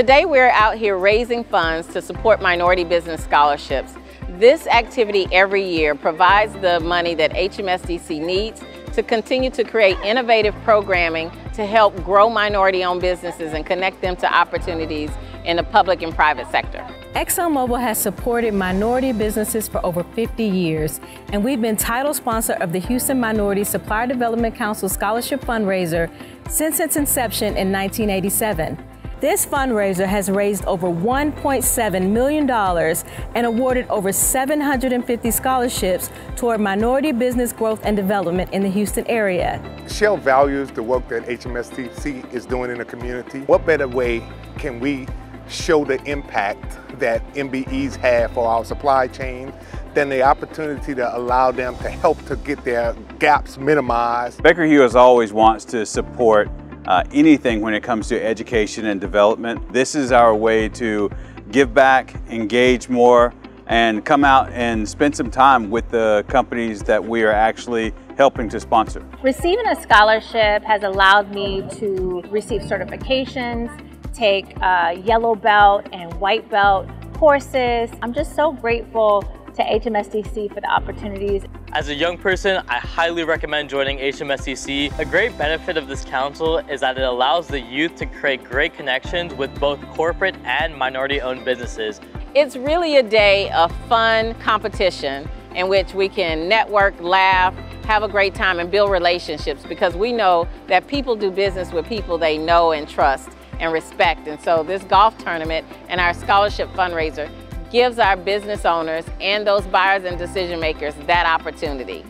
Today we're out here raising funds to support minority business scholarships. This activity every year provides the money that HMSDC needs to continue to create innovative programming to help grow minority-owned businesses and connect them to opportunities in the public and private sector. ExxonMobil has supported minority businesses for over 50 years, and we've been title sponsor of the Houston Minority Supplier Development Council Scholarship Fundraiser since its inception in 1987. This fundraiser has raised over $1.7 million and awarded over 750 scholarships toward minority business growth and development in the Houston area. Shell values the work that HMSDC is doing in the community. What better way can we show the impact that MBEs have for our supply chain than the opportunity to allow them to help to get their gaps minimized. Baker Hughes always wants to support uh, anything when it comes to education and development. This is our way to give back, engage more, and come out and spend some time with the companies that we are actually helping to sponsor. Receiving a scholarship has allowed me to receive certifications, take uh, yellow belt and white belt courses. I'm just so grateful to HMSDC for the opportunities. As a young person, I highly recommend joining HMSDC. A great benefit of this council is that it allows the youth to create great connections with both corporate and minority-owned businesses. It's really a day of fun competition in which we can network, laugh, have a great time and build relationships because we know that people do business with people they know and trust and respect. And so this golf tournament and our scholarship fundraiser gives our business owners and those buyers and decision makers that opportunity.